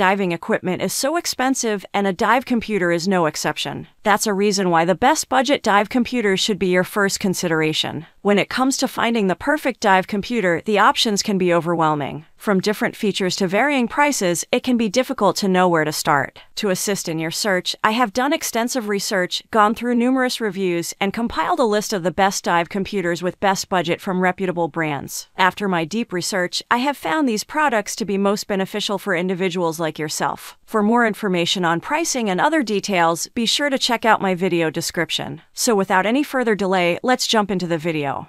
diving equipment is so expensive, and a dive computer is no exception. That's a reason why the best budget dive computers should be your first consideration. When it comes to finding the perfect dive computer, the options can be overwhelming. From different features to varying prices, it can be difficult to know where to start. To assist in your search, I have done extensive research, gone through numerous reviews, and compiled a list of the best dive computers with best budget from reputable brands. After my deep research, I have found these products to be most beneficial for individuals like yourself. For more information on pricing and other details, be sure to check out my video description. So without any further delay, let's jump into the video.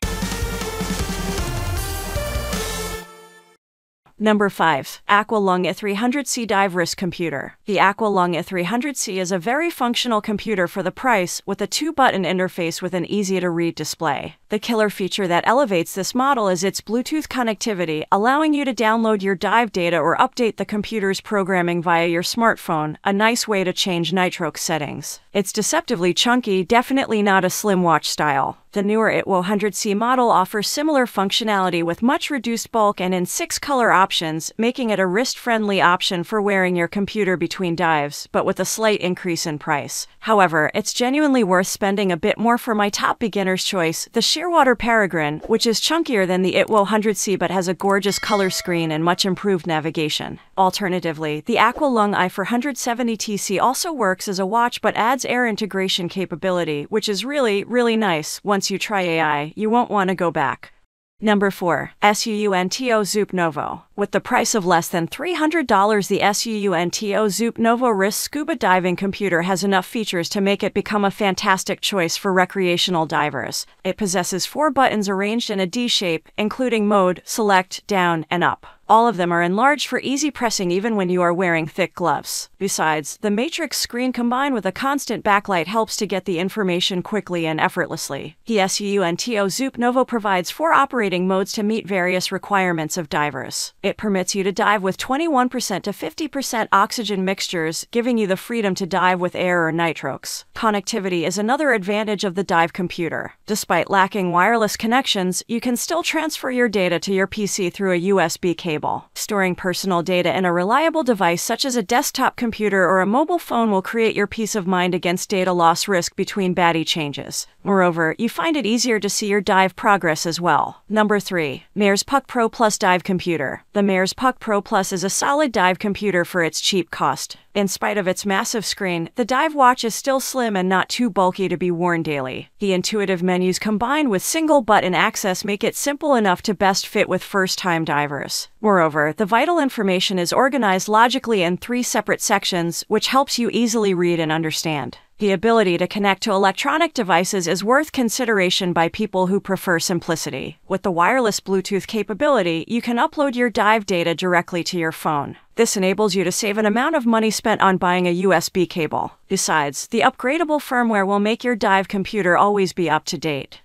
Number 5. Aqualung i300C Dive Wrist Computer. The Aqualung i300C is a very functional computer for the price with a two-button interface with an easy-to-read display. The killer feature that elevates this model is its Bluetooth connectivity, allowing you to download your dive data or update the computer's programming via your smartphone, a nice way to change Nitrox settings. It's deceptively chunky, definitely not a slim watch style. The newer ITWO 100C model offers similar functionality with much reduced bulk and in six color options, making it a wrist friendly option for wearing your computer between dives, but with a slight increase in price. However, it's genuinely worth spending a bit more for my top beginner's choice, the Shearwater Peregrine, which is chunkier than the ITWO 100C but has a gorgeous color screen and much improved navigation. Alternatively, the Aqualung i470TC also works as a watch but adds air integration capability, which is really, really nice once you try AI, you won't want to go back. Number 4. SUUNTO Zoop Novo. With the price of less than $300, the SUUNTO Zoop Novo wrist scuba diving computer has enough features to make it become a fantastic choice for recreational divers. It possesses four buttons arranged in a D shape, including mode, select, down, and up. All of them are enlarged for easy pressing even when you are wearing thick gloves. Besides, the matrix screen combined with a constant backlight helps to get the information quickly and effortlessly. The SUUNTO Zoop Novo provides four operating modes to meet various requirements of divers. It permits you to dive with 21% to 50% oxygen mixtures, giving you the freedom to dive with air or nitrox. Connectivity is another advantage of the dive computer. Despite lacking wireless connections, you can still transfer your data to your PC through a USB cable cable. Storing personal data in a reliable device such as a desktop computer or a mobile phone will create your peace of mind against data loss risk between batty changes. Moreover, you find it easier to see your dive progress as well. Number 3. Mares Puck Pro Plus Dive Computer. The Mares Puck Pro Plus is a solid dive computer for its cheap cost. In spite of its massive screen, the dive watch is still slim and not too bulky to be worn daily. The intuitive menus combined with single button access make it simple enough to best fit with first time divers. Moreover, the vital information is organized logically in three separate sections, which helps you easily read and understand. The ability to connect to electronic devices is worth consideration by people who prefer simplicity. With the wireless Bluetooth capability, you can upload your dive data directly to your phone. This enables you to save an amount of money spent on buying a USB cable. Besides, the upgradable firmware will make your dive computer always be up to date.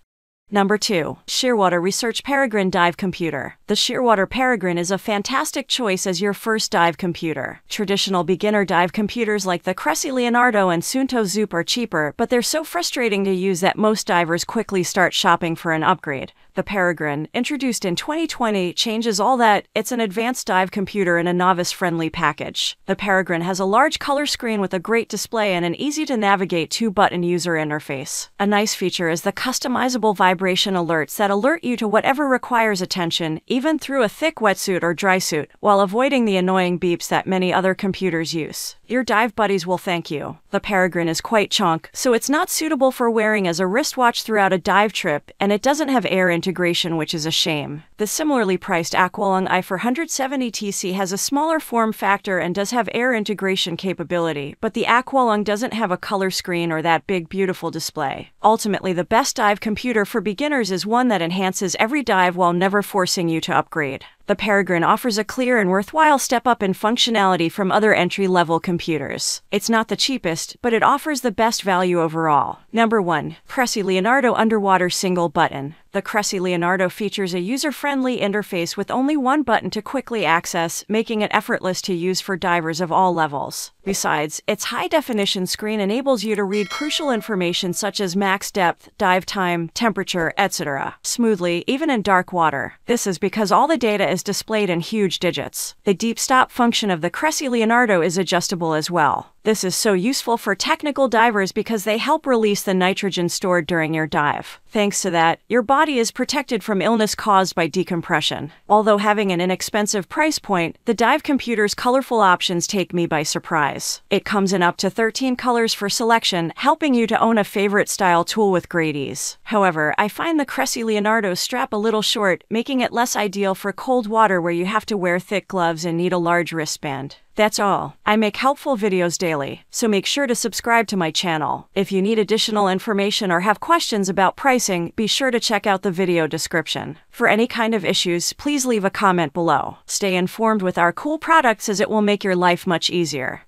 Number 2. Shearwater Research Peregrine Dive Computer. The Shearwater Peregrine is a fantastic choice as your first dive computer. Traditional beginner dive computers like the Cressi Leonardo and Suunto Zoop are cheaper, but they're so frustrating to use that most divers quickly start shopping for an upgrade. The Peregrine, introduced in 2020, changes all that. It's an advanced dive computer in a novice friendly package. The Peregrine has a large color screen with a great display and an easy to navigate two button user interface. A nice feature is the customizable vibration alerts that alert you to whatever requires attention, even through a thick wetsuit or dry suit, while avoiding the annoying beeps that many other computers use. Your dive buddies will thank you. The Peregrine is quite chunk, so it's not suitable for wearing as a wristwatch throughout a dive trip, and it doesn't have air integration, which is a shame. The similarly priced Aqualung i470TC has a smaller form factor and does have air integration capability, but the Aqualung doesn't have a color screen or that big beautiful display. Ultimately, the best dive computer for beginners is one that enhances every dive while never forcing you to upgrade the Peregrine offers a clear and worthwhile step up in functionality from other entry level computers. It's not the cheapest, but it offers the best value overall. Number 1. Cressi Leonardo Underwater Single Button. The Cressi Leonardo features a user friendly interface with only one button to quickly access, making it effortless to use for divers of all levels. Besides, its high definition screen enables you to read crucial information such as max depth, dive time, temperature, etc., smoothly, even in dark water. This is because all the data is is displayed in huge digits. The deep stop function of the Cressi Leonardo is adjustable as well. This is so useful for technical divers because they help release the nitrogen stored during your dive. Thanks to that, your body is protected from illness caused by decompression. Although having an inexpensive price point, the dive computer's colorful options take me by surprise. It comes in up to 13 colors for selection, helping you to own a favorite style tool with great ease. However, I find the Cressi Leonardo strap a little short, making it less ideal for cold water where you have to wear thick gloves and need a large wristband. That's all. I make helpful videos daily, so make sure to subscribe to my channel. If you need additional information or have questions about pricing, be sure to check out the video description. For any kind of issues, please leave a comment below. Stay informed with our cool products as it will make your life much easier.